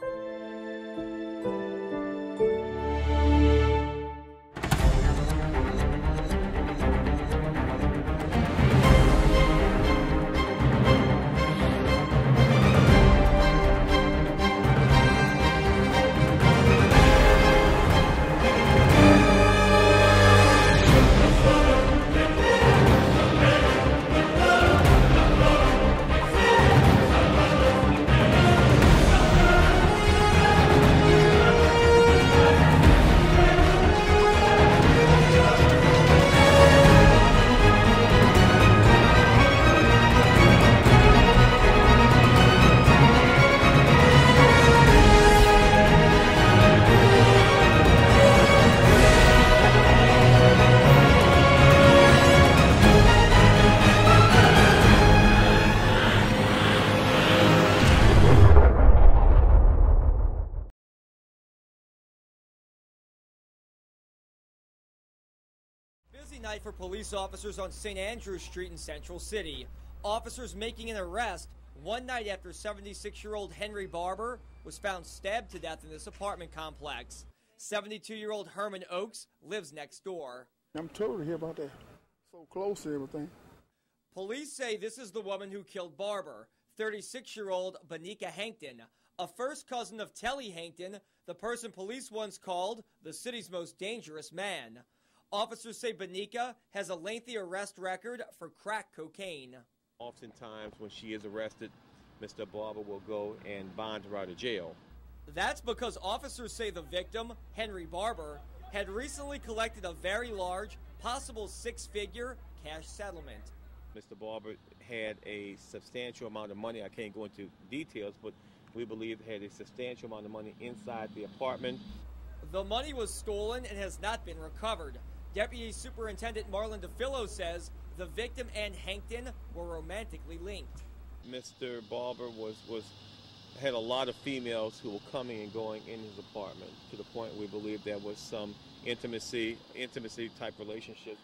Busy night for police officers on St. Andrews Street in Central City. Officers making an arrest one night after 76 year old Henry Barber was found stabbed to death in this apartment complex. 72 year old Herman Oakes lives next door. I'm told to hear about that. So close to everything. Police say this is the woman who killed Barber, 36 year old Benika Hankton, a first cousin of Telly Hankton, the person police once called the city's most dangerous man. Officers say Benika has a lengthy arrest record for crack cocaine. Oftentimes, when she is arrested, Mr. Barber will go and bond her out of jail. That's because officers say the victim, Henry Barber, had recently collected a very large, possible six figure cash settlement. Mr. Barber had a substantial amount of money. I can't go into details, but we believe had a substantial amount of money inside the apartment. The money was stolen and has not been recovered. Deputy Superintendent Marlon DeFillo says the victim and Hankton were romantically linked. Mr. Barber was, was had a lot of females who were coming and going in his apartment to the point we believe there was some intimacy, intimacy type relationship.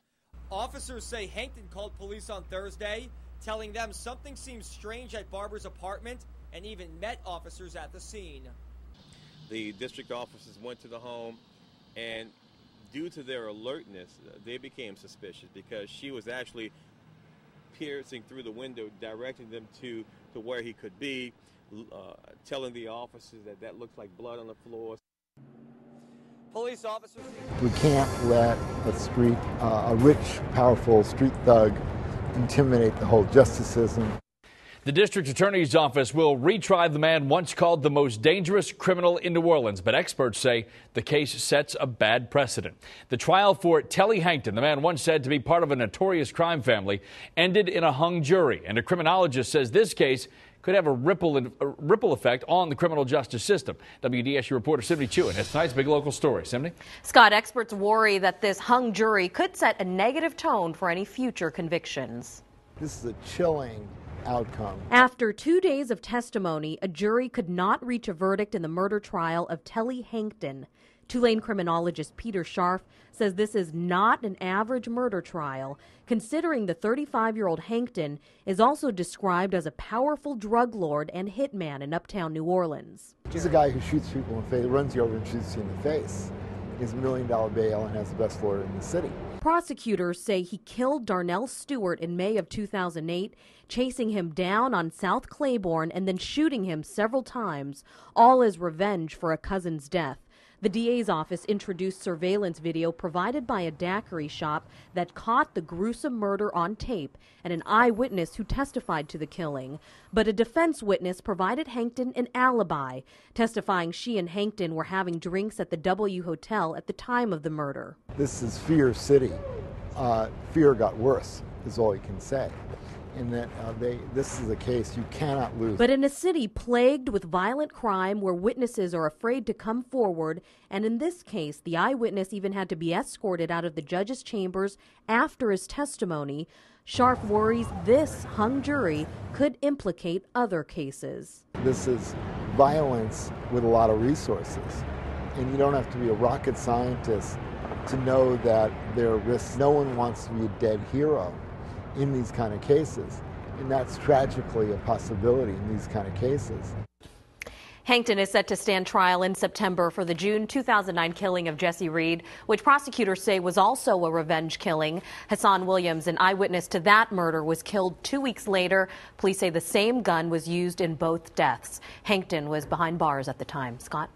Officers say Hankton called police on Thursday, telling them something seems strange at Barber's apartment and even met officers at the scene. The district officers went to the home and due to their alertness, they became suspicious because she was actually piercing through the window, directing them to, to where he could be, uh, telling the officers that that looks like blood on the floor. Police officers. We can't let a street, uh, a rich, powerful street thug intimidate the whole justice system. The district attorney's office will retry the man once called the most dangerous criminal in New Orleans, but experts say the case sets a bad precedent. The trial for Telly Hankton, the man once said to be part of a notorious crime family, ended in a hung jury, and a criminologist says this case could have a ripple, in, a ripple effect on the criminal justice system. WDSU reporter Sydney Chewin has tonight's big local story. Sydney? Scott, experts worry that this hung jury could set a negative tone for any future convictions. This is a chilling outcome. After two days of testimony, a jury could not reach a verdict in the murder trial of Telly Hankton. Tulane criminologist Peter Scharf says this is not an average murder trial, considering the 35 year old Hankton is also described as a powerful drug lord and hitman in uptown New Orleans. He's a guy who shoots people in the face, runs you over and shoots you in the face. He's a million dollar bail and has the best lawyer in the city. Prosecutors say he killed Darnell Stewart in May of 2008, chasing him down on South Claiborne and then shooting him several times, all as revenge for a cousin's death. The DA's office introduced surveillance video provided by a daiquiri shop that caught the gruesome murder on tape and an eyewitness who testified to the killing. But a defense witness provided Hankton an alibi, testifying she and Hankton were having drinks at the W Hotel at the time of the murder. This is Fear City. Uh, fear got worse, is all you can say in that uh, they this is a case you cannot lose. But in a city plagued with violent crime where witnesses are afraid to come forward, and in this case, the eyewitness even had to be escorted out of the judge's chambers after his testimony, Scharf worries this hung jury could implicate other cases. This is violence with a lot of resources, and you don't have to be a rocket scientist to know that there are risks. No one wants to be a dead hero in these kind of cases. And that's tragically a possibility in these kind of cases. Hankton is set to stand trial in September for the June 2009 killing of Jesse Reed, which prosecutors say was also a revenge killing. Hassan Williams, an eyewitness to that murder, was killed two weeks later. Police say the same gun was used in both deaths. Hankton was behind bars at the time. Scott?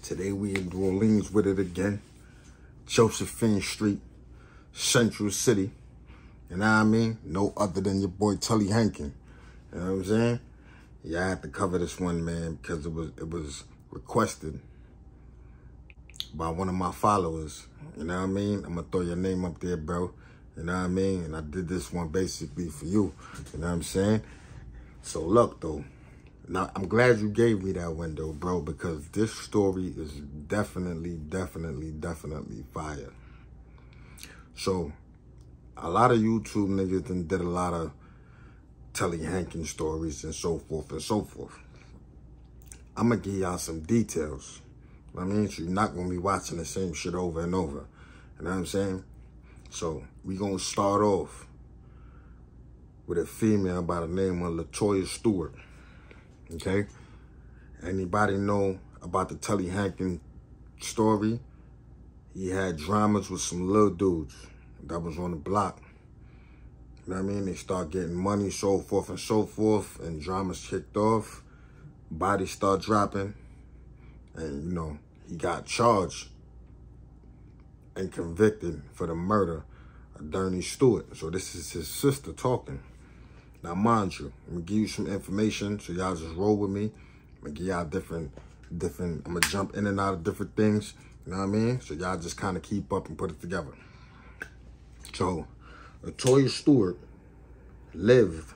Today we in New Orleans with it again. Josephine Street, Central City. You know what I mean? No other than your boy Tully Hankin. You know what I'm saying? Yeah, I had to cover this one, man, because it was it was requested by one of my followers. You know what I mean? I'm gonna throw your name up there, bro. You know what I mean? And I did this one basically for you. You know what I'm saying? So look though. Now I'm glad you gave me that window, bro, because this story is definitely, definitely, definitely fire. So a lot of YouTube niggas done did a lot of Telly Hankton stories and so forth and so forth. I'm going to give y'all some details. I mean, so you're not going to be watching the same shit over and over. You know what I'm saying? So we going to start off with a female by the name of Latoya Stewart. Okay? Anybody know about the Tully Hankton story? He had dramas with some little dudes that was on the block. You know what I mean? They start getting money, so forth and so forth, and dramas kicked off. Bodies start dropping. And, you know, he got charged and convicted for the murder of Durney Stewart. So this is his sister talking. Now, mind you, I'm gonna give you some information, so y'all just roll with me. I'm gonna give y'all different, different, I'm gonna jump in and out of different things, you know what I mean? So y'all just kind of keep up and put it together. So, Latoya Stewart lived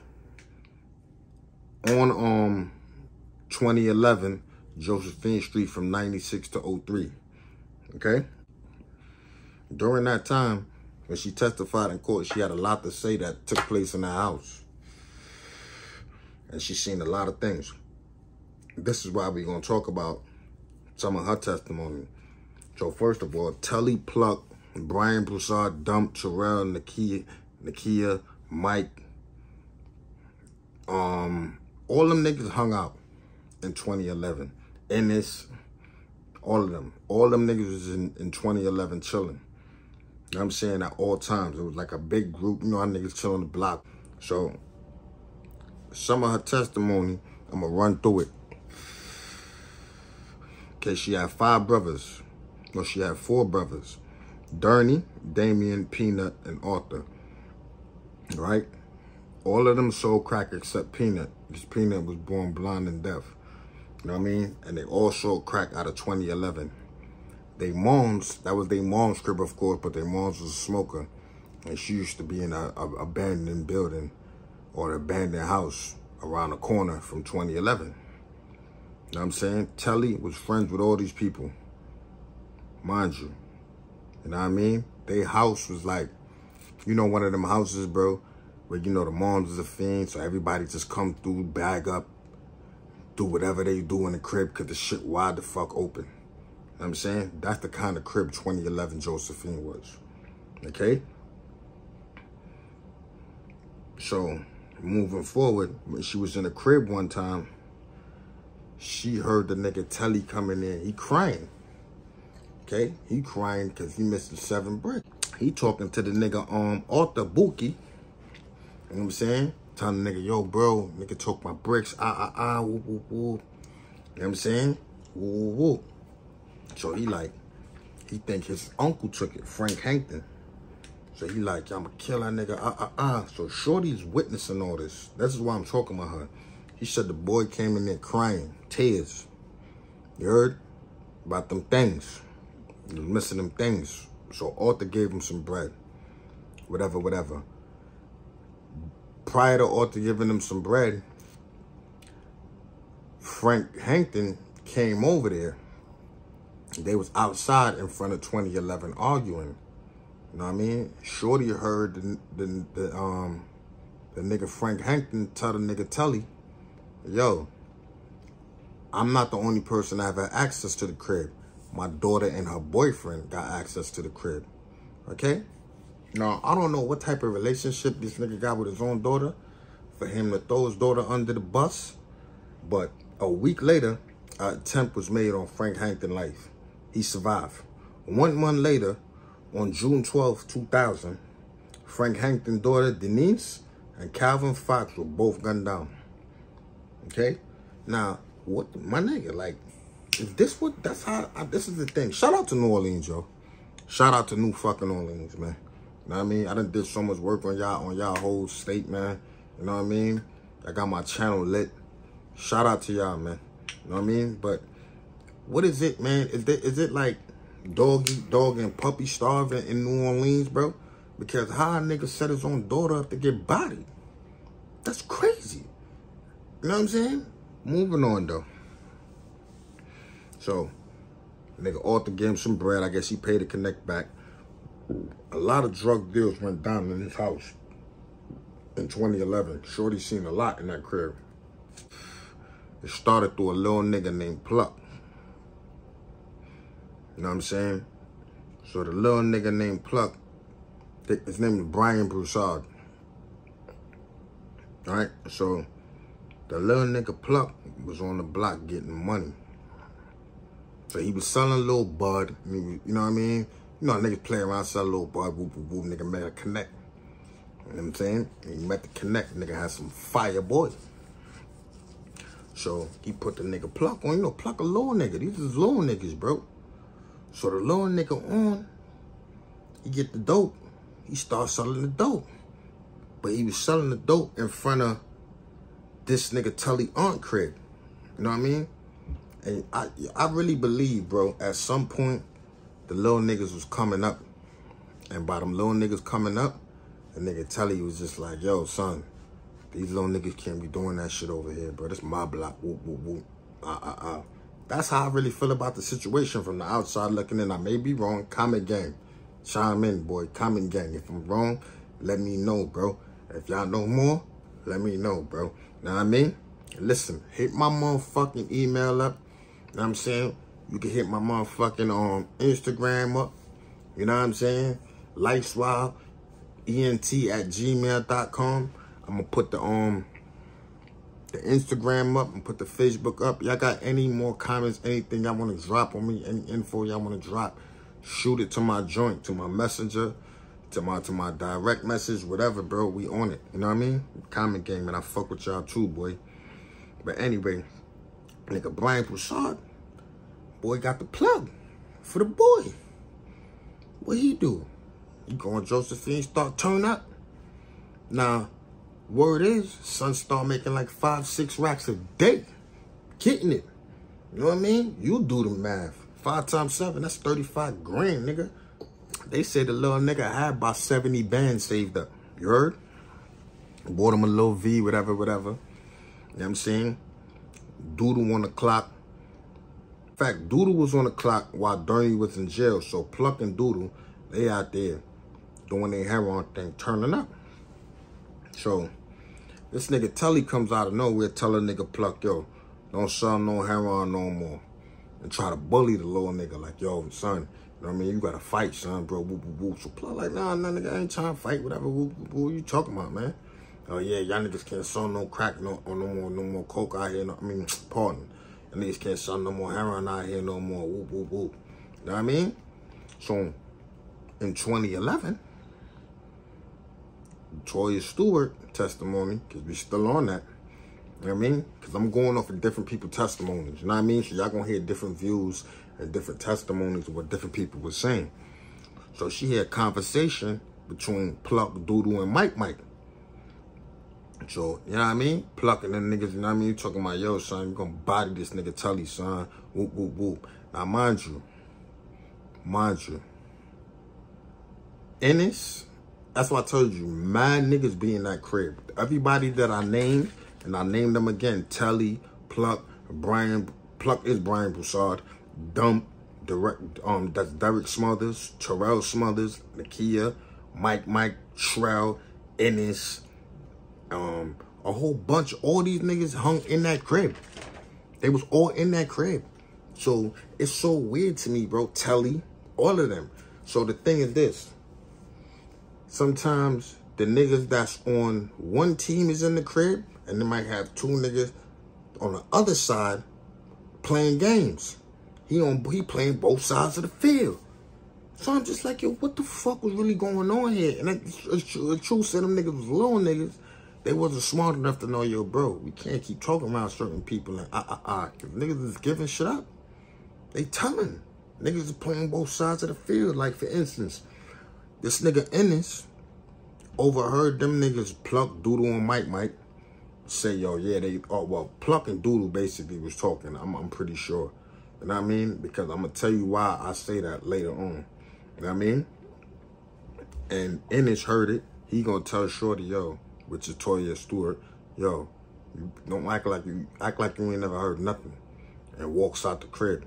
on um 2011 Josephine Street from 96 to 03. Okay? During that time, when she testified in court, she had a lot to say that took place in the house. And she's seen a lot of things. This is why we're going to talk about some of her testimony. So first of all, Telly Pluck Brian Broussard dumped Terrell, Nakia, Nakia, Mike. Um, all them niggas hung out in 2011. Ennis, all of them. All them niggas was in, in 2011 chilling. You know I'm saying? At all times. It was like a big group. You know how niggas chill on the block. So, some of her testimony, I'm going to run through it. Okay, she had five brothers. No, she had four brothers. Durney, Damien, Peanut, and Arthur. Right? All of them sold crack except Peanut. Because Peanut was born blind and deaf. You know what I mean? And they all sold crack out of 2011. They moms, that was their mom's crib, of course, but their mom's was a smoker. And she used to be in a, a abandoned building or an abandoned house around the corner from 2011. You know what I'm saying? Telly was friends with all these people. Mind you. You know what I mean? Their house was like, you know, one of them houses, bro, where, you know, the moms is a fiend, so everybody just come through, bag up, do whatever they do in the crib, because the shit wide the fuck open. You know I'm saying? That's the kind of crib 2011 Josephine was. Okay? So, moving forward, when she was in the crib one time, she heard the nigga Telly coming in. He crying. Okay, he crying because he missing seven bricks. He talking to the nigga um Arthur Bookie. You know what I'm saying? Telling the nigga, yo, bro, nigga took my bricks. Ah, ah, ah, woo, woo. You know what I'm saying? Woo, woo, woo. So he like, he think his uncle took it, Frank Hankton. So he like, I'ma kill that nigga. Ah, ah, ah. So Shorty's witnessing all this. This is why I'm talking about her. He said the boy came in there crying, tears. You heard? About them things. He was missing them things. So Arthur gave him some bread. Whatever, whatever. Prior to Arthur giving him some bread, Frank Hankton came over there. They was outside in front of 2011 arguing. You know what I mean? Shorty heard the, the, the um the nigga Frank Hankton tell the nigga Telly, yo, I'm not the only person that have access to the crib my daughter and her boyfriend got access to the crib. Okay? Now, I don't know what type of relationship this nigga got with his own daughter for him to throw his daughter under the bus. But A week later, an attempt was made on Frank Hankton life. He survived. One month later, on June 12, 2000, Frank Hankton's daughter, Denise, and Calvin Fox were both gunned down. Okay? Now, what, my nigga, like, is this what, that's how, I, this is the thing. Shout out to New Orleans, yo. Shout out to New fucking Orleans, man. You know what I mean? I done did so much work on y'all, on y'all whole state, man. You know what I mean? I got my channel lit. Shout out to y'all, man. You know what I mean? But what is it, man? Is it, is it like dog eat dog and puppy starving in New Orleans, bro? Because how a nigga set his own daughter up to get bodied? That's crazy. You know what I'm saying? Moving on, though. So, nigga Arthur gave him some bread. I guess he paid to connect back. A lot of drug deals went down in his house in 2011. Shorty seen a lot in that crib. It started through a little nigga named Pluck. You know what I'm saying? So the little nigga named Pluck, his name is Brian Broussard. Alright? So the little nigga Pluck was on the block getting money. So he was selling a little bud. You know what I mean? You know how niggas play around, sell a little bud, whoop, whoop, whoop, nigga made a connect. You know what I'm saying? He met the connect, nigga had some fire boy. So he put the nigga Pluck on, you know, Pluck a little nigga. These is little niggas, bro. So the little nigga on, he get the dope. He start selling the dope. But he was selling the dope in front of this nigga Tully Aunt crib. You know what I mean? I I really believe, bro, at some point, the little niggas was coming up. And by them little niggas coming up, the nigga Tully was just like, yo, son, these little niggas can't be doing that shit over here, bro. This my block. Whoop, whoop, whoop. Uh, uh, uh. That's how I really feel about the situation from the outside looking in. I may be wrong. Comment gang. Chime in, boy. Comment gang. If I'm wrong, let me know, bro. If y'all know more, let me know, bro. Know what I mean? Listen, hit my motherfucking email up. Know what I'm saying? You can hit my motherfucking um, Instagram up. You know what I'm saying? Lifeswild, ent at gmail.com. I'm to put the um the Instagram up and put the Facebook up. Y'all got any more comments, anything y'all want to drop on me, any info y'all want to drop, shoot it to my joint, to my messenger, to my to my direct message, whatever, bro. We on it. You know what I mean? Comment game, man. I fuck with y'all too, boy. But anyway, nigga Brian Broussard, boy got the plug for the boy. What he do? He going Josephine, start turn up. Now, Word is, son start making like five, six racks a day. Getting it. You know what I mean? You do the math. Five times seven, that's 35 grand, nigga. They say the little nigga had about 70 bands saved up. You heard? Bought him a little V, whatever, whatever. You know what I'm saying? Doodle on the clock. Fact, Doodle was on the clock while Dirty was in jail. So Pluck and Doodle, they out there doing their heroin thing, turning up. So this nigga Tully comes out of nowhere, tell a nigga Pluck, yo, don't sell no heroin no more. And try to bully the little nigga like, yo, son, you know what I mean? You gotta fight, son, bro. Whoop, whoop, whoop. So Pluck like, nah, nah, nigga, I ain't trying to fight, whatever. Whoop, whoop, what you talking about, man? Oh, yeah, y'all niggas can't sell no crack, no, no more, no more coke out here. No, I mean, pardon. Y'all niggas can't sell no more heroin out here no more. Whoop, whoop, whoop. You know what I mean? So, in 2011, Toya Stewart testimony, because we still on that. You know what I mean? Because I'm going off of different people's testimonies. You know what I mean? So y'all going to hear different views and different testimonies of what different people were saying. So she had conversation between Pluck, Doodle, and Mike Mike. So, you know what I mean? Plucking them niggas, you know what I mean? You talking about, yo, son, you gonna body this nigga Tully, son. Whoop, whoop, whoop. Now, mind you, mind you, Ennis that's why I told you, mad niggas be in that crib. Everybody that I named, and I named them again, Telly, Pluck, Brian, Pluck is Brian Broussard, Dump, direct, um, that's Derek Smothers, Terrell Smothers, Nakia, Mike, Mike, Trell, Ennis, um, a whole bunch. All these niggas hung in that crib. They was all in that crib. So it's so weird to me, bro. Telly, all of them. So the thing is this sometimes the niggas that's on one team is in the crib, and they might have two niggas on the other side playing games. He on he playing both sides of the field. So I'm just like, yo, what the fuck was really going on here? And true, it's true, said them niggas was little niggas. They wasn't smart enough to know, yo, bro, we can't keep talking around certain people and ah, ah, ah. Cause niggas is giving shit up. They telling. Niggas is playing both sides of the field. Like, for instance, this nigga Ennis overheard them niggas pluck Doodle and Mike Mike say, yo, yeah, they, oh, well, Pluck and Doodle basically was talking. I'm, I'm pretty sure. You know what I mean? Because I'm going to tell you why I say that later on. You know what I mean? And Ennis heard it. He going to tell Shorty, yo, which is Toya Stewart, yo, you don't act like you act like you ain't never heard nothing. And walks out the crib.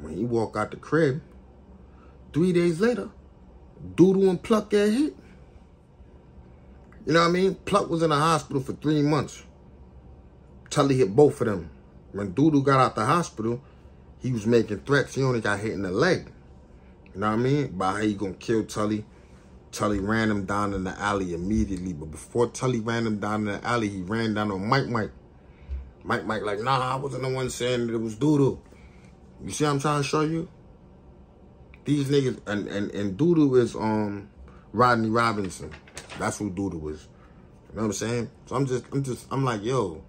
When he walk out the crib, three days later, Doodle and Pluck get hit. You know what I mean? Pluck was in the hospital for three months. Tully hit both of them. When Doodle got out the hospital, he was making threats. He only got hit in the leg. You know what I mean? By how he gonna kill Tully. Tully ran him down in the alley immediately. But before Tully ran him down in the alley, he ran down on Mike Mike. Mike Mike like, nah, I wasn't the one saying that it was Doodle. You see I'm trying to show you? These niggas, and, and, and Doodle is um Rodney Robinson. That's who Doodle is. You know what I'm saying? So I'm just, I'm just, I'm like, yo,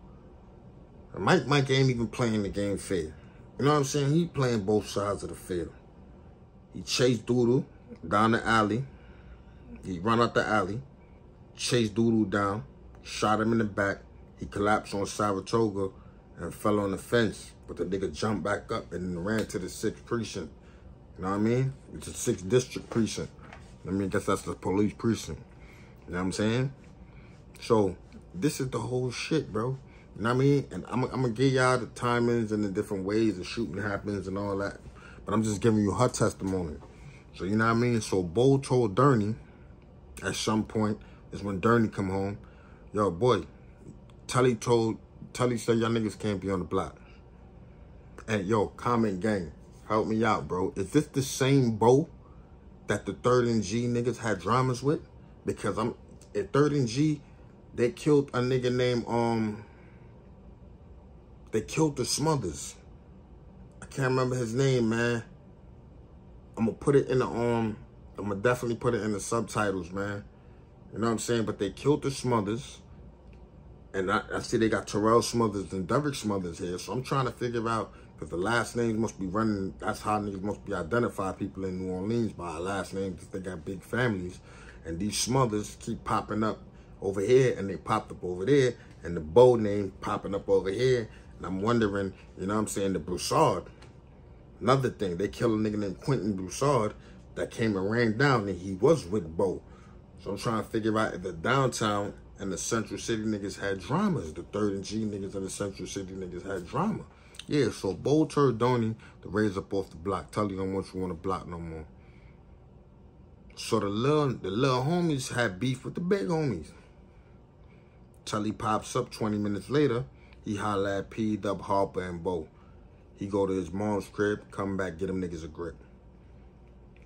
Mike Mike ain't even playing the game fair. You know what I'm saying? He playing both sides of the field. He chased Doodle down the alley. He run out the alley, chased Doodle down, shot him in the back. He collapsed on Saratoga and fell on the fence. But the nigga jumped back up and ran to the 6th precinct. You know what I mean? It's a 6th district precinct. I mean, I guess that's the police precinct. You know what I'm saying? So, this is the whole shit, bro. You know what I mean? And I'm, I'm going to give y'all the timings and the different ways the shooting happens and all that. But I'm just giving you her testimony. So, you know what I mean? So, Bo told Durney at some point, is when Durney come home, yo, boy, Tully told, Tully said y'all niggas can't be on the block. And yo, comment gang, help me out, bro. Is this the same Bo that the 3rd and G niggas had dramas with? Because I'm, at 3rd and G, they killed a nigga named, um, they killed the Smothers. I can't remember his name, man. I'm gonna put it in the um. I'm gonna definitely put it in the subtitles, man. You know what I'm saying? But they killed the Smothers. And I, I see they got Terrell Smothers and Derek Smothers here. So I'm trying to figure out, because the last names must be running, that's how niggas must be identify people in New Orleans by last names because they got big families. And these Smothers keep popping up over here and they popped up over there. And the Bo name popping up over here. And I'm wondering, you know what I'm saying, the Broussard. Another thing, they killed a nigga named Quentin Broussard that came and ran down and he was with Bo. So I'm trying to figure out if the downtown and the Central City niggas had dramas. The 3rd and G niggas and the Central City niggas had drama. Yeah, so Bo Donnie to raise up off the block. Tell you don't want you on the block no more. So the little, the little homies had beef with the big homies. Tully pops up 20 minutes later. He holla at P, Dub, Harper, and Bo. He go to his mom's crib, come back, get them niggas a grip.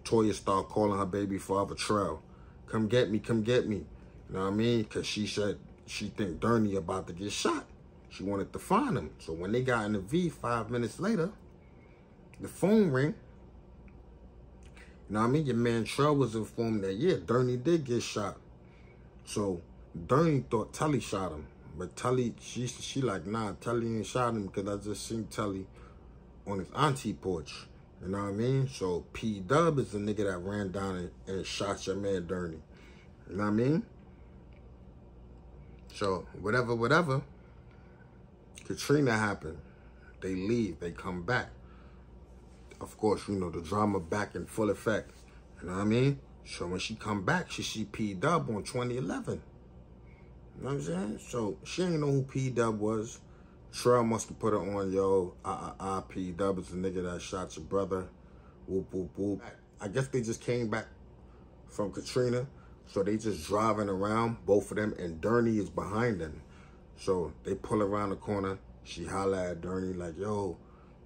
Toya start calling her baby father Trell. Come get me, come get me. You know what I mean? Because she said she think Durney about to get shot. She wanted to find him. So when they got in the V five minutes later, the phone ring. You know what I mean? Your man Trell was informed that, yeah, Durney did get shot. So Durney thought Tully shot him. But Tully, she she like, nah, Tully ain't shot him because I just seen Tully on his auntie porch. You know what I mean? So P Dub is the nigga that ran down and, and shot your man Durney. You know what I mean? So whatever, whatever. Katrina happened. They leave. They come back. Of course, you know, the drama back in full effect. You know what I mean? So when she come back, she see P Dub on 2011. You know what I'm saying? So she ain't know who P Dub was. Trell must have put it on, yo, I, I, I, P Dub is the nigga that shot your brother. Whoop, whoop, whoop. I guess they just came back from Katrina. So they just driving around, both of them, and Durney is behind them. So they pull around the corner. She holla at Durney like, yo, you know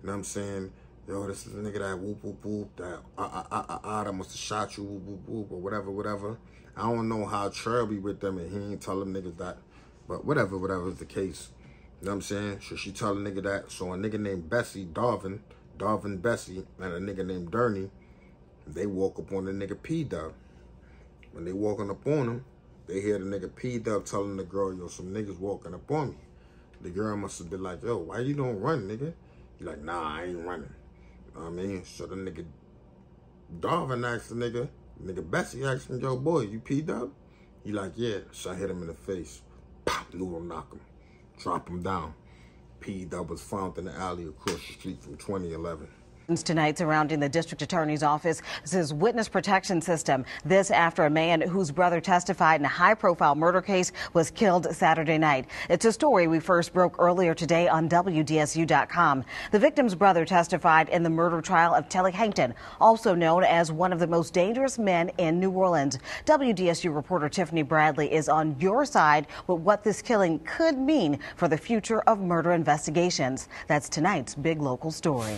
what I'm saying? Yo, this is the nigga that whoop, whoop, whoop, that ah, ah, ah, ah, that must have shot you, whoop, whoop, whoop, or whatever, whatever. I don't know how Trell be with them and he ain't tell them niggas that. But whatever, whatever is the case. You know what I'm saying? So she tell a nigga that. So a nigga named Bessie, Darvin, Darvin Bessie, and a nigga named Durney, they walk up on the nigga P-Dub. When they walking up on him, they hear the nigga P-Dub telling the girl, yo, some niggas walking up on me. The girl must have been like, yo, why you don't run, nigga? He like, nah, I ain't running. You know what I mean? So the nigga Darvin asked the nigga, nigga Bessie asked him, yo, boy, you P-Dub? He like, yeah. So I hit him in the face. Pop, noodle knock him. Drop him down. P-Dub was found in the alley across the street from 2011. Tonight surrounding the district attorney's office is witness protection system. This after a man whose brother testified in a high profile murder case was killed Saturday night. It's a story we first broke earlier today on WDSU.com. The victim's brother testified in the murder trial of Telly Hankton, also known as one of the most dangerous men in New Orleans. WDSU reporter Tiffany Bradley is on your side with what this killing could mean for the future of murder investigations. That's tonight's big local story.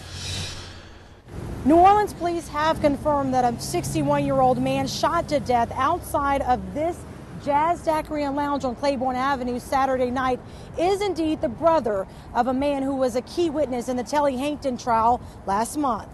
New Orleans police have confirmed that a 61 year old man shot to death outside of this Jazz Daiquiri and Lounge on Claiborne Avenue Saturday night is indeed the brother of a man who was a key witness in the Telly Hankton trial last month.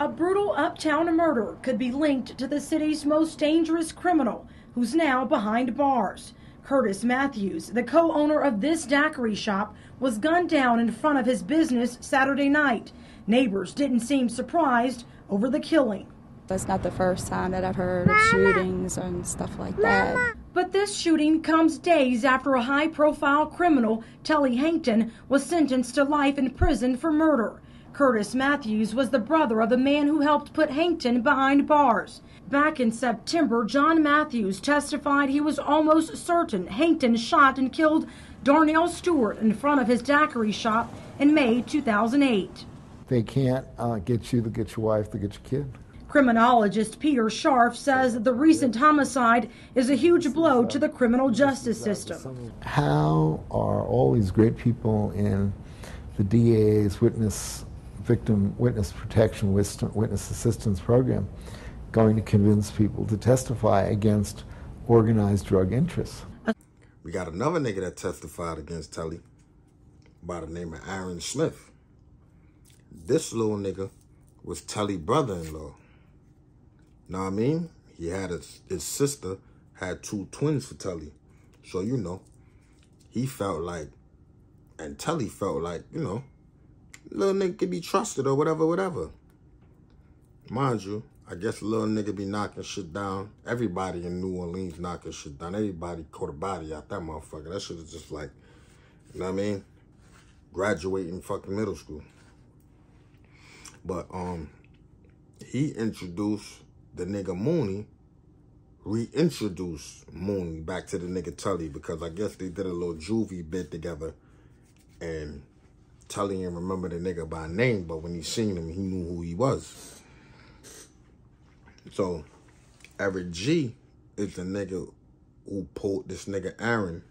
A brutal uptown murder could be linked to the city's most dangerous criminal, who's now behind bars. Curtis Matthews, the co owner of this daiquiri shop, was gunned down in front of his business Saturday night. Neighbors didn't seem surprised over the killing. That's not the first time that I've heard of shootings and stuff like that. But this shooting comes days after a high profile criminal, Telly Hankton, was sentenced to life in prison for murder. Curtis Matthews was the brother of the man who helped put Hankton behind bars. Back in September, John Matthews testified he was almost certain Hankton shot and killed Darnell Stewart in front of his daiquiri shop in May 2008. They can't uh, get you, to get your wife, to get your kid. Criminologist Peter Scharf says the recent homicide is a huge blow to the criminal justice system. How are all these great people in the DA's witness victim witness protection witness assistance program going to convince people to testify against organized drug interests? We got another nigga that testified against Telly by the name of Aaron Smith. This little nigga was Telly brother-in-law. Know what I mean? He had his, his sister had two twins for Telly. So, you know, he felt like, and Telly felt like, you know, little nigga could be trusted or whatever, whatever. Mind you, I guess little nigga be knocking shit down. Everybody in New Orleans knocking shit down. Everybody caught a body out that motherfucker. That shit is just like, you know what I mean? Graduating fucking middle school. But um, he introduced the nigga Moonie, reintroduced Moonie back to the nigga Tully because I guess they did a little juvie bit together. And Tully didn't remember the nigga by name, but when he seen him, he knew who he was. So, Eric G is the nigga who pulled this nigga Aaron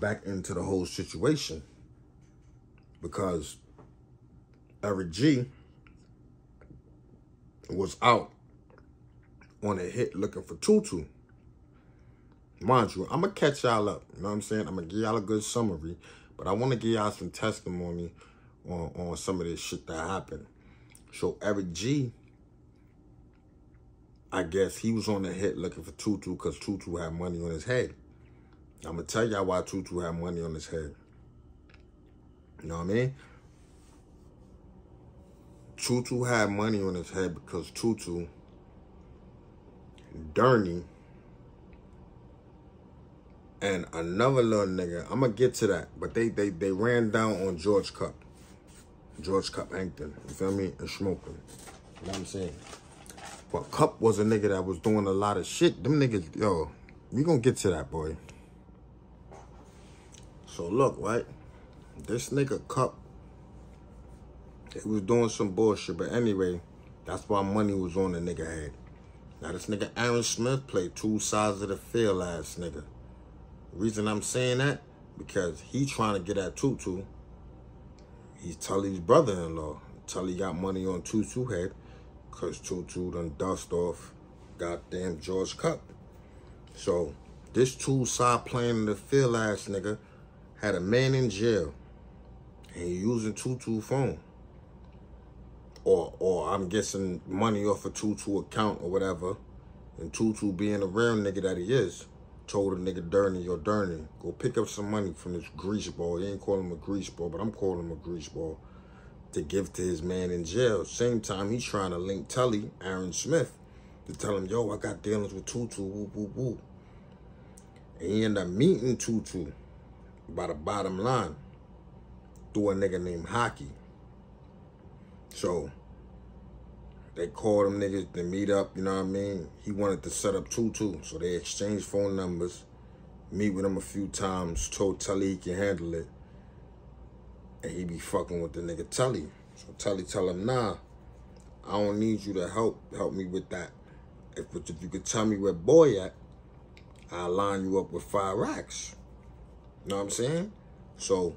back into the whole situation. Because Eric G was out on a hit looking for Tutu. Mind you, I'm going to catch y'all up. You know what I'm saying? I'm going to give y'all a good summary. But I want to give y'all some testimony on, on some of this shit that happened. So Eric G, I guess he was on the hit looking for Tutu because Tutu had money on his head. I'm going to tell y'all why Tutu had money on his head. You know what I mean? Tutu had money on his head because Tutu, Durney, and another little nigga, I'm gonna get to that, but they they they ran down on George Cup. George Cup Hankton, you feel me? And smoking. You know what I'm saying? But Cup was a nigga that was doing a lot of shit. Them niggas, yo, we gonna get to that, boy. So look, right? This nigga Cup he was doing some bullshit, but anyway, that's why money was on the nigga head. Now this nigga Aaron Smith played two sides of the field ass nigga. Reason I'm saying that, because he trying to get at Tutu. He's Tully's brother-in-law. Tully got money on Tutu head, cause Tutu done dust off goddamn George Cup. So this two side playing in the field ass nigga had a man in jail And he using Tutu phone. Or or I'm guessing money off a Tutu account or whatever. And Tutu being a real nigga that he is, told a nigga Durney, yo Durney, go pick up some money from this grease ball. He ain't calling him a grease ball, but I'm calling him a grease ball to give to his man in jail. Same time he's trying to link Tully, Aaron Smith, to tell him, yo, I got dealings with Tutu, woo woo woo. And he ended up meeting Tutu by the bottom line through a nigga named Hockey. So they called them niggas to meet up, you know what I mean? He wanted to set up Tutu, so they exchanged phone numbers, meet with him a few times, told Tully he can handle it. And he be fucking with the nigga Tully. So Tully tell him, nah, I don't need you to help help me with that. If, if you could tell me where boy at, I'll line you up with five racks. You know what I'm saying? So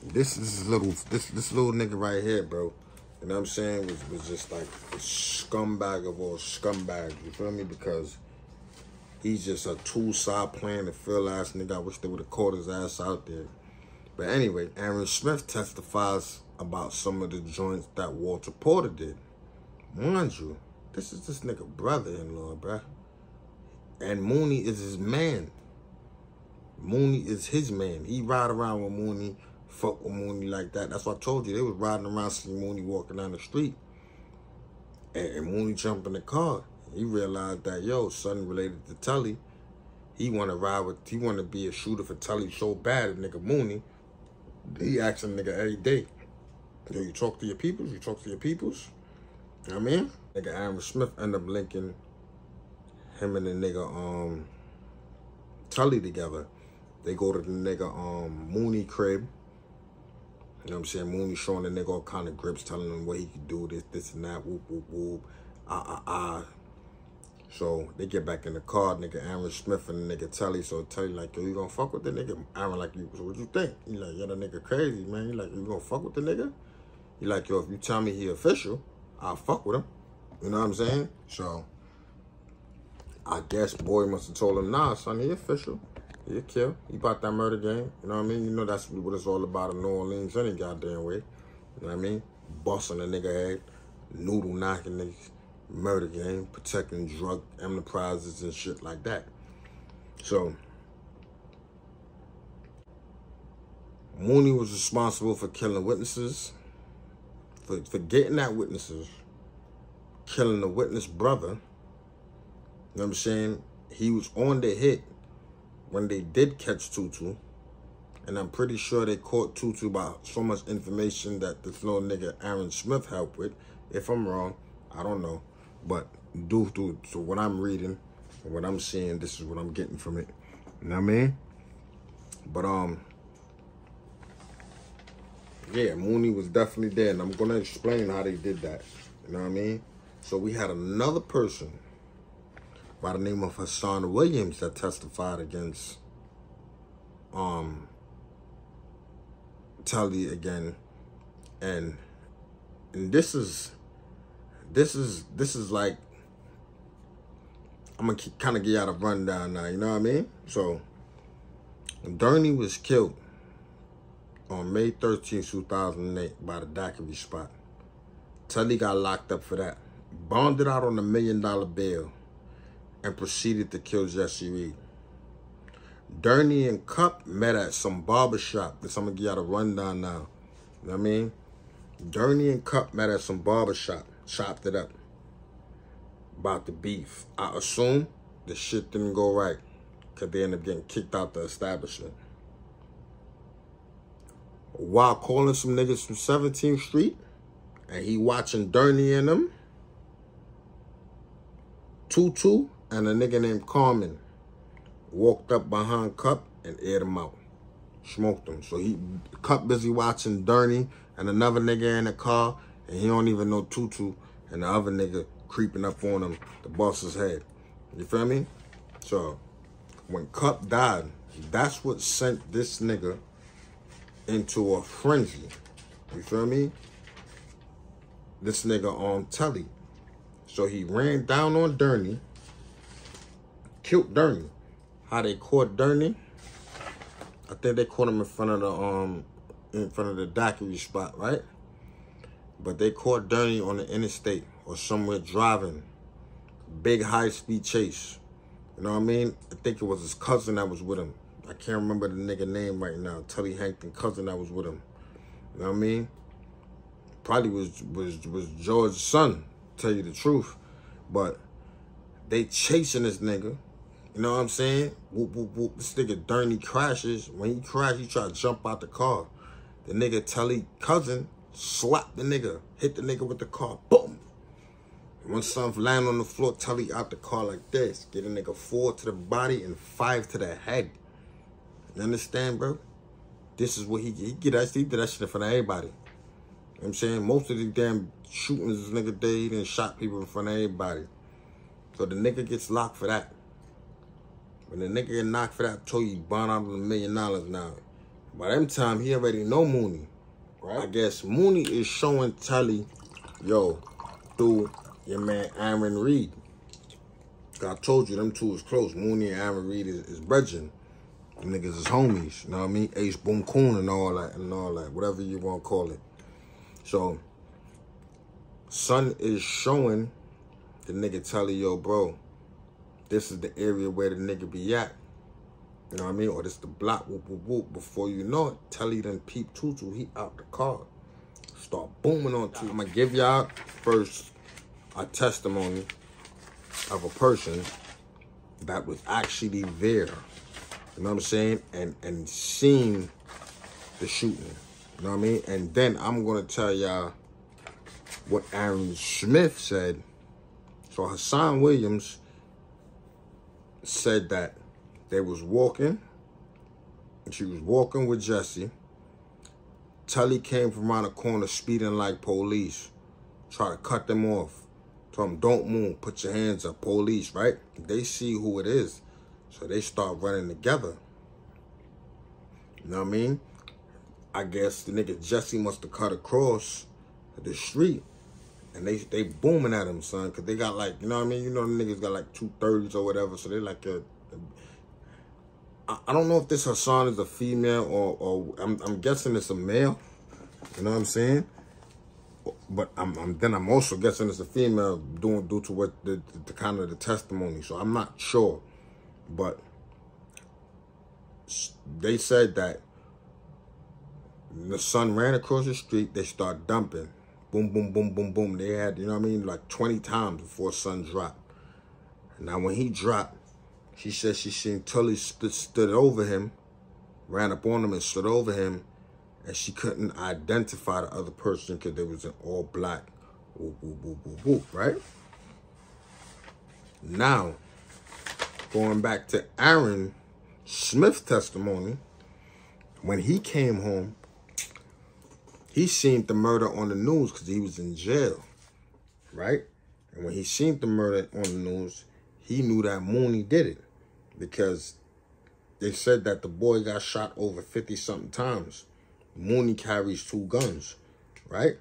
this is little this this little nigga right here, bro. You know what I'm saying? Was was just like a scumbag of all scumbags. You feel me? Because he's just a two side playing the field ass nigga. I wish they would have caught his ass out there. But anyway, Aaron Smith testifies about some of the joints that Walter Porter did. Mind you, this is this nigga brother-in-law, bruh. And Moonie is his man. Moonie is his man. He ride around with Moonie, fuck with Moonie like that. That's what I told you. They was riding around seeing Moonie walking down the street. And, and Moonie jumped in the car. He realized that, yo, son related to Tully. He want to ride with, he want to be a shooter for Tully so bad, nigga Moonie. He asking nigga every day. Yo, you talk to your peoples? You talk to your peoples? You know what I mean? Nigga Aaron Smith end up linking him and the nigga um Tully together. They go to the nigga um Moonie crib. You know what I'm saying? Moonie showing the nigga all kind of grips, telling him what he can do, this, this and that, whoop, whoop, whoop, ah, ah, ah. So they get back in the car, nigga Aaron Smith and the nigga Tully. So Tully like, yo, you gonna fuck with the nigga? Aaron like, you, so what you think? He like, yo, that nigga crazy, man. He like, you gonna fuck with the nigga? He like, yo, if you tell me he official, I'll fuck with him. You know what I'm saying? So I guess boy must have told him, nah, son, he official. He a kill. He about that murder game. You know what I mean? You know that's what it's all about in New Orleans any goddamn way. You know what I mean? Busting a nigga head, noodle knocking niggas, murder game, protecting drug enterprises and shit like that. So Moonie was responsible for killing witnesses, for, for getting at witnesses, killing the witness brother. You know what I'm saying? He was on the hit when they did catch Tutu. And I'm pretty sure they caught Tutu by so much information that this little nigga Aaron Smith helped with. If I'm wrong, I don't know. But due to, to what I'm reading and what I'm seeing, this is what I'm getting from it. You know what I mean? But um yeah, Moonie was definitely there, and I'm gonna explain how they did that. You know what I mean? So we had another person by the name of Hassan Williams that testified against um Tully again, and and this is this is this is like I'm gonna kind of get out a rundown now. You know what I mean? So Durney was killed on May 13, 2008 by the Daiquiri spot. Tully got locked up for that. Bonded out on a million dollar bail and proceeded to kill Jesse Reed. Durney and Cup met at some barber shop. This I'm gonna give y'all a rundown now. You know what I mean? Durney and Cup met at some barber shop, chopped it up about the beef. I assume the shit didn't go right because they ended up getting kicked out the establishment. While calling some niggas from 17th Street, and he watching Durney and them, Tutu and a nigga named Carmen walked up behind Cup and aired him out. Smoked him. So he Cup busy watching Durney and another nigga in the car, and he don't even know Tutu, and the other nigga creeping up on him the boss's head. You feel me? So when Cup died, that's what sent this nigga into a frenzy. You feel me? This nigga on Tully. So he ran down on Durney, killed Durney. How they caught Durney? I think they caught him in front of the um in front of the daiquiri spot, right? But they caught Dirty on the interstate or somewhere driving. Big high speed chase. You know what I mean? I think it was his cousin that was with him. I can't remember the nigga name right now. Tully Hankton cousin that was with him. You know what I mean? Probably was was was George's son, tell you the truth. But they chasing this nigga. You know what I'm saying? Whoop, whoop, whoop. This nigga Durney crashes. When he crashes, he try to jump out the car. The nigga Tully cousin slap the nigga, hit the nigga with the car, boom. One son land on the floor, Tully out the car like this. Get a nigga four to the body and five to the head. You understand, bro? This is what he, he get that, he did that shit in front of everybody. I'm saying? Most of these damn shootings, this nigga did, he didn't shot people in front of everybody. So the nigga gets locked for that. When the nigga get knocked for that, I told you, bond out a million dollars now. By them time, he already know Moonie. Right? I guess Moonie is showing Tully, yo, through your man Aaron Reed. I told you them two is close. Moonie and Aaron Reed is, is brethren. Them niggas is homies. You know what I mean? Ace Boom Coon and all that and all that. Whatever you want to call it. So, son is showing the nigga Tully, yo, bro, this is the area where the nigga be at. You know what I mean? Or this the block, whoop, whoop, whoop. Before you know it, Telly done peep Tutu, he out the car. Start booming on Tutu. I'm going to give y'all first a testimony of a person that was actually there. You know what I'm saying? And and seen the shooting. You know what I mean? And then I'm going to tell y'all what Aaron Smith said. So Hassan Williams said that they was walking. And she was walking with Jesse. Tully came from around the corner speeding like police. Try to cut them off. Tell them, don't move. Put your hands up. Police, right? They see who it is. So they start running together. You know what I mean? I guess the nigga Jesse must have cut across the street. And they they booming at him, son. Because they got like, you know what I mean? You know the niggas got like two thirds or whatever. So they like I don't know if this Hassan is a female or, or I'm, I'm guessing it's a male. You know what I'm saying? But I'm, I'm then I'm also guessing it's a female doing due to what the, the, the kind of the testimony. So I'm not sure, but they said that the son ran across the street. They start dumping, boom, boom, boom, boom, boom. They had you know what I mean like 20 times before Sun dropped. Now when he dropped she said she seen Tully stood, stood over him, ran up on him and stood over him, and she couldn't identify the other person because they was in all black. Whoop, whoop, whoop, whoop, right? Now, going back to Aaron Smith's testimony, when he came home, he seen the murder on the news because he was in jail, right? And when he seen the murder on the news, he knew that Moonie did it because they said that the boy got shot over 50 something times. Moonie carries two guns, right?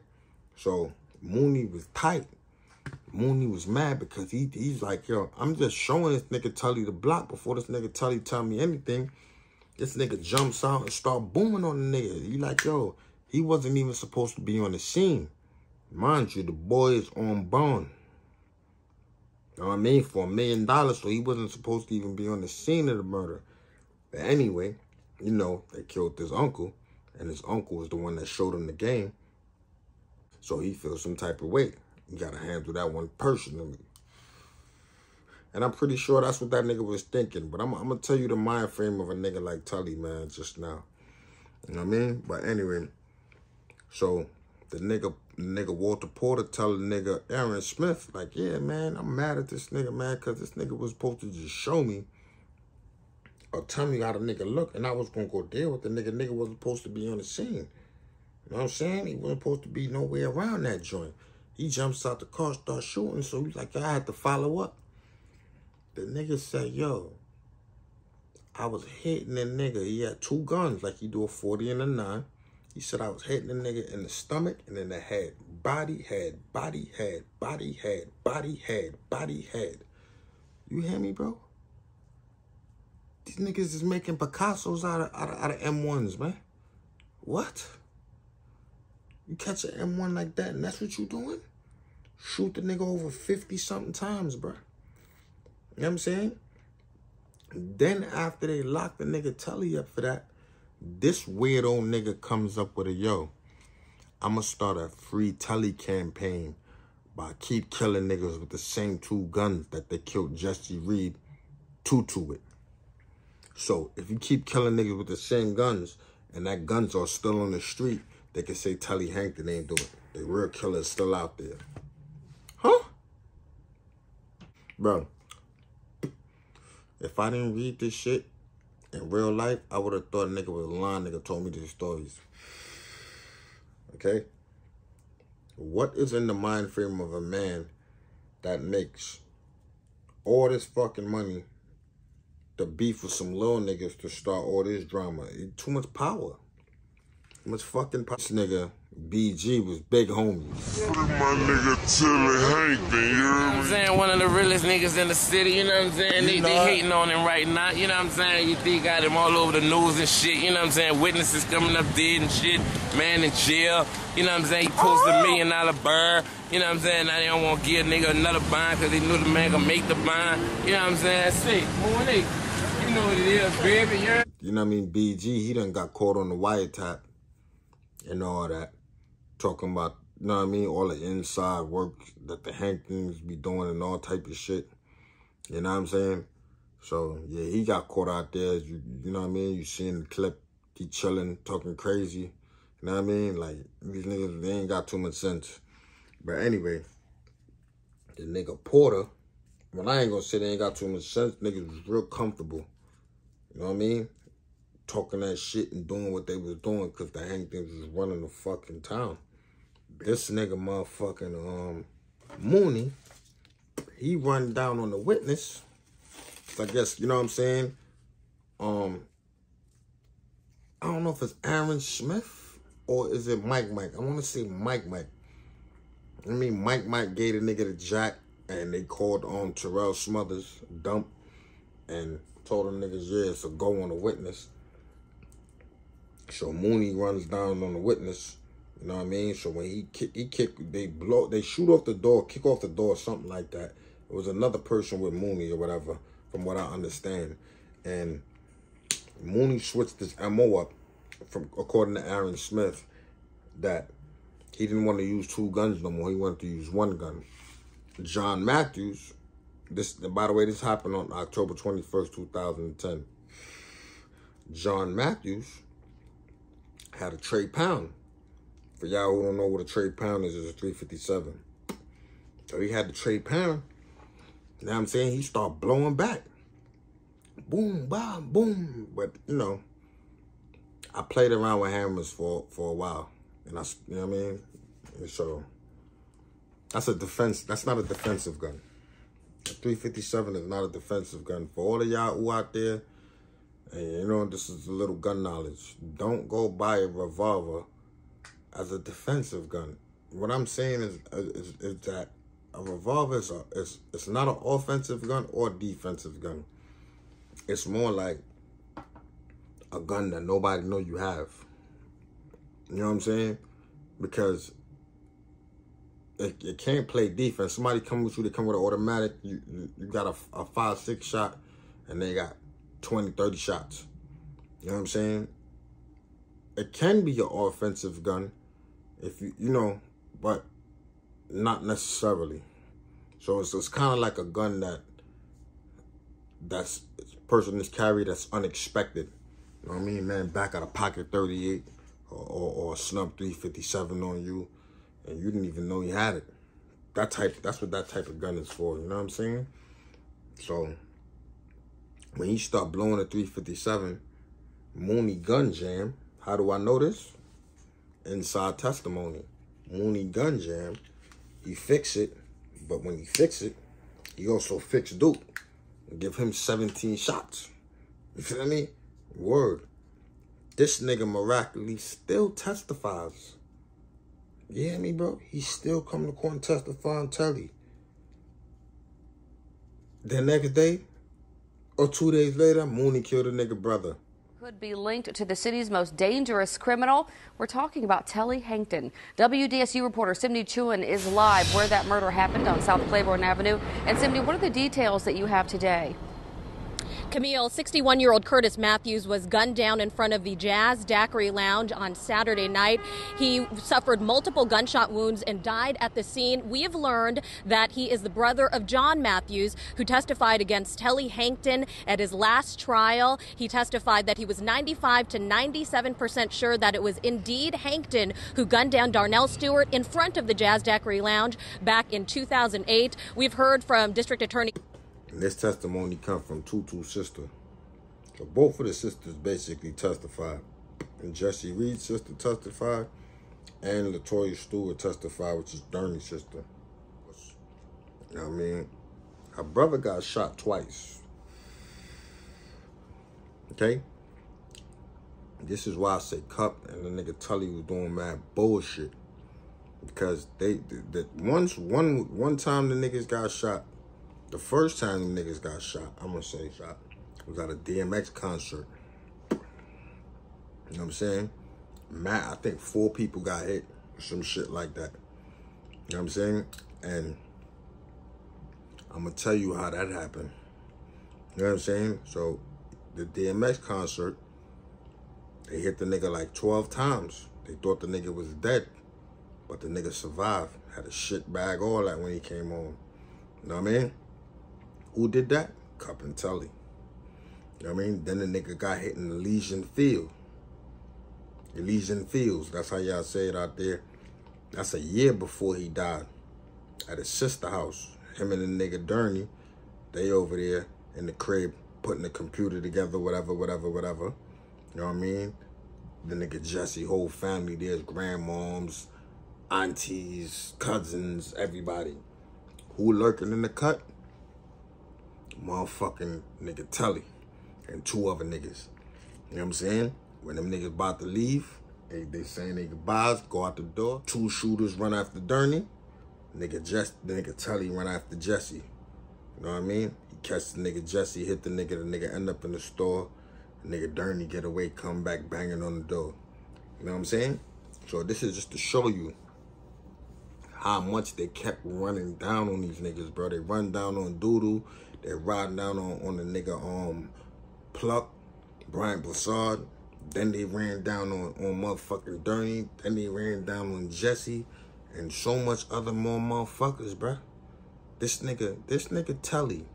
So Moonie was tight. Moonie was mad because he he's like, yo, I'm just showing this nigga Tully the block before this nigga Tully tell me anything. This nigga jumps out and start booming on the nigga. He like, yo, he wasn't even supposed to be on the scene. Mind you, the boy is on bond. You know what I mean? For a million dollars, so he wasn't supposed to even be on the scene of the murder. But anyway, you know, they killed his uncle, and his uncle was the one that showed him the game. So he feels some type of weight. You gotta handle that one personally. And I'm pretty sure that's what that nigga was thinking. But I'm, I'm gonna tell you the mind frame of a nigga like Tully, man, just now. You know what I mean? But anyway, so the nigga nigga Walter Porter tell the nigga Aaron Smith, like, yeah, man, I'm mad at this nigga, man, because this nigga was supposed to just show me or tell me how the nigga look, and I was going to go deal with the nigga. Nigga wasn't supposed to be on the scene. You know what I'm saying? He wasn't supposed to be nowhere around that joint. He jumps out the car, starts shooting, so he's like, I had to follow up. The nigga said, yo, I was hitting the nigga. He had two guns, like he do a 40 and a 9. He said I was hitting the nigga in the stomach and in the head. Body, head, body, head, body, head, body, head, body, head. You hear me, bro? These niggas is making Picassos out of, out of, out of M1s, man. What? You catch an M1 like that, and that's what you doing? Shoot the nigga over 50 something times, bro. You know what I'm saying? Then after they lock the nigga Telly up for that, this weird old nigga comes up with a yo. I'ma start a free Telly campaign by keep killing niggas with the same two guns that they killed Jesse Reed two to it. So if you keep killing niggas with the same guns and that guns are still on the street, they can say Telly Hankton ain't doing it. The real killer is still out there. Huh? Bro, if I didn't read this shit in real life, I would have thought a nigga was lying nigga told me these stories. Okay? What is in the mind frame of a man that makes all this fucking money to beef with some little niggas to start all this drama? Too much power. Too much fucking power. This nigga BG was big homie. My nigga Tilly Hankton, you know what I'm saying? One of the realest niggas in the city, you know what I'm saying? They, they hating on him right now, you know what I'm saying? You think got him all over the news and shit, you know what I'm saying? Witnesses coming up dead and shit, man in jail, you know what I'm saying? He posted a million dollar bird, you know what I'm saying? Now they don't want to give a nigga another bond because they knew the man gonna make the bond, you know what I'm saying? See, Monique, you know what it is, baby, yeah? You know what I mean? BG, he done got caught on the wiretap and all that talking about, you know what I mean, all the inside work that the Hanktons be doing and all type of shit. You know what I'm saying? So, yeah, he got caught out there. You, you know what I mean? You seeing the clip, he chilling, talking crazy. You know what I mean? Like, these niggas, they ain't got too much sense. But anyway, the nigga Porter, well, I ain't gonna say they ain't got too much sense. Niggas was real comfortable. You know what I mean? Talking that shit and doing what they was doing because the Hanktons was running the fucking town this nigga motherfucking um Moonie, he run down on the witness. I guess, you know what I'm saying? Um I don't know if it's Aaron Smith or is it Mike Mike? I want to say Mike Mike. I mean Mike Mike gave the nigga the jack and they called on Terrell Smothers dump and told them niggas yeah so go on the witness. So Moonie runs down on the witness you know what I mean? So when he kick, he kick, they blow, they shoot off the door, kick off the door, something like that. It was another person with Moonie or whatever, from what I understand. And Moonie switched his MO up, from according to Aaron Smith, that he didn't want to use two guns no more. He wanted to use one gun. John Matthews, this by the way, this happened on October 21st, 2010. John Matthews had a Trey Pound for y'all who don't know what a trey pound is, it's a 357. So he had the trey pound. Now I'm saying he started blowing back. Boom, bam, boom. But, you know, I played around with hammers for, for a while. And I, you know what I mean? And so, that's a defense. That's not a defensive gun. A 357 is not a defensive gun. For all of y'all who out there, and you know, this is a little gun knowledge. Don't go buy a revolver as a defensive gun. What I'm saying is is, is that a revolver is, a, is it's not an offensive gun or defensive gun. It's more like a gun that nobody know you have. You know what I'm saying? Because it, it can't play defense. Somebody come with you, they come with an automatic. You, you, you got a, a five, six shot, and they got 20, 30 shots. You know what I'm saying? It can be your offensive gun, if you you know, but not necessarily. So it's it's kind of like a gun that that's person is carried that's unexpected. You know what I mean, man? Back out of pocket 38 or, or, or snub 357 on you, and you didn't even know you had it. That type, that's what that type of gun is for. You know what I'm saying? So when you start blowing a 357 Moonie gun jam, how do I know this? Inside testimony. Moonie gun jam, he fix it, but when he fix it, he also fix Duke. Give him 17 shots. You feel me? Word. This nigga miraculously still testifies. You hear me, bro? He still come to court and testify and tell you. The next day, or two days later, Moonie killed a nigga brother. Could be linked to the city's most dangerous criminal. We're talking about Telly Hankton. WDSU reporter Simdi Chuen is live where that murder happened on South Claiborne Avenue. And Simdi, what are the details that you have today? Camille, 61 year old Curtis Matthews was gunned down in front of the Jazz Daiquiri Lounge on Saturday night. He suffered multiple gunshot wounds and died at the scene. We have learned that he is the brother of John Matthews, who testified against Telly Hankton at his last trial. He testified that he was 95 to 97 percent sure that it was indeed Hankton who gunned down Darnell Stewart in front of the Jazz Daiquiri Lounge back in 2008. We've heard from District Attorney. And this testimony come from Tutu's sister. So both of the sisters basically testified. And Jesse Reed's sister testified. And Latoya Stewart testified, which is Durney's sister. You know what I mean? Her brother got shot twice. Okay? This is why I say Cup and the nigga Tully was doing mad bullshit. Because they, the, the, once, one, one time the niggas got shot, the first time the niggas got shot, I'm gonna say shot, was at a DMX concert. You know what I'm saying? Matt, I think four people got hit, some shit like that. You know what I'm saying? And I'm gonna tell you how that happened. You know what I'm saying? So the DMX concert, they hit the nigga like 12 times. They thought the nigga was dead, but the nigga survived. Had a shit bag, all that when he came home. You know what I mean? Who did that? Tully. You know what I mean? Then the nigga got hit in Elysian Field. Elysian Fields, that's how y'all say it out there. That's a year before he died. At his sister house. Him and the nigga Durney, they over there in the crib putting the computer together, whatever, whatever, whatever. You know what I mean? The nigga Jesse, whole family, there's grandmoms, aunties, cousins, everybody. Who lurking in the cut? Motherfucking nigga Tully and two other niggas. You know what I'm saying? When them niggas about to leave, they, they saying they goodbyes, go out the door. Two shooters run after Durney. Nigga Jess, the nigga Tully run after Jesse. You know what I mean? He catch the nigga Jesse, hit the nigga, the nigga end up in the store. The nigga Durney get away, come back banging on the door. You know what I'm saying? So this is just to show you how much they kept running down on these niggas, bro. They run down on Doodle. They riding down on, on the nigga um Pluck, Brian Broussard. Then they ran down on, on motherfucking Durney. Then they ran down on Jesse. And so much other more motherfuckers, bruh. This nigga, this nigga Telly.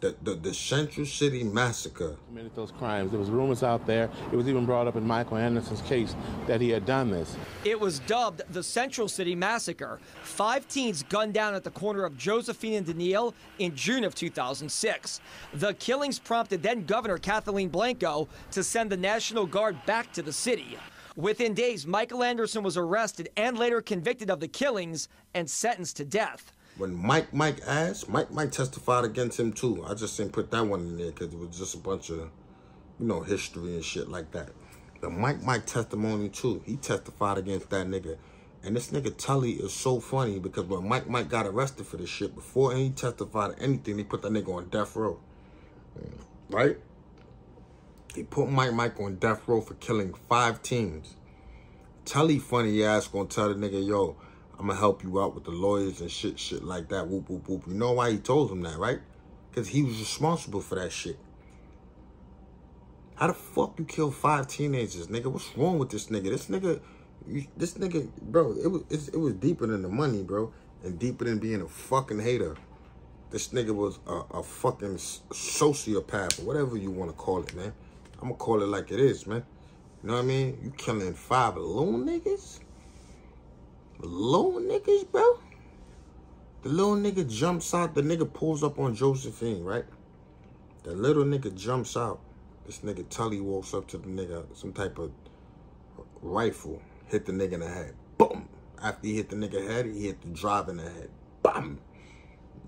The, the, the Central City Massacre. Committed those crimes. There was rumors out there. It was even brought up in Michael Anderson's case that he had done this. It was dubbed the Central City Massacre. Five teens gunned down at the corner of Josephine and Daniel in June of 2006. The killings prompted then Governor Kathleen Blanco to send the National Guard back to the city. Within days, Michael Anderson was arrested and later convicted of the killings and sentenced to death. When Mike Mike asked, Mike Mike testified against him too. I just didn't put that one in there because it was just a bunch of, you know, history and shit like that. The Mike Mike testimony too. He testified against that nigga. And this nigga Tully is so funny because when Mike Mike got arrested for this shit, before he testified anything, they put that nigga on death row. Mm, right? He put Mike Mike on death row for killing five teens. Tully funny ass gonna tell the nigga, yo, I'm gonna help you out with the lawyers and shit, shit like that. Whoop, whoop, whoop. You know why he told him that, right? Because he was responsible for that shit. How the fuck you kill five teenagers, nigga? What's wrong with this nigga? This nigga, you, this nigga, bro, it was, it was deeper than the money, bro. And deeper than being a fucking hater. This nigga was a, a fucking sociopath or whatever you want to call it, man. I'm gonna call it like it is, man. You know what I mean? You killing five little niggas? Little niggas, bro? The little nigga jumps out. The nigga pulls up on Josephine, right? The little nigga jumps out. This nigga Tully walks up to the nigga, some type of rifle, hit the nigga in the head. Boom! After he hit the nigga head, he hit the driver in the head. Bam!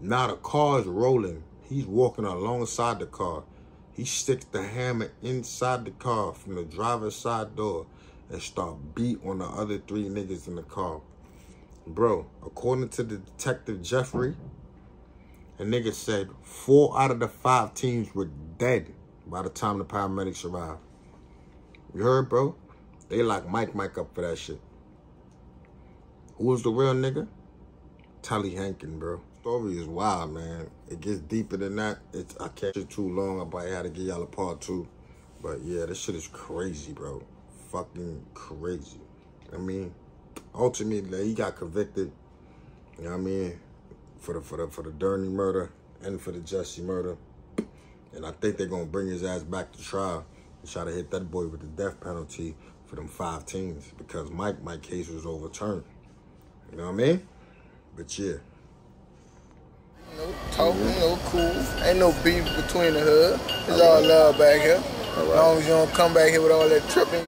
Now the car is rolling. He's walking alongside the car. He sticks the hammer inside the car from the driver's side door and start beat on the other three niggas in the car. Bro, according to the detective Jeffrey, a nigga said four out of the five teams were dead by the time the paramedics arrived. You heard, bro? They locked Mike Mike up for that shit. Who was the real nigga? Telly Hankton, bro. Story is wild, man. It gets deeper than that. It's I can't it too long. I probably had to give y'all a part two. But yeah, this shit is crazy, bro. Fucking crazy. I mean, ultimately he got convicted. You know what I mean? For the for the for the Durney murder and for the Jesse murder. And I think they're gonna bring his ass back to trial and try to hit that boy with the death penalty for them five teams because Mike my case was overturned. You know what I mean? But yeah. No talking, no cool. Ain't no beef between the hood. It's all love back here. As long as you don't come back here with all that tripping.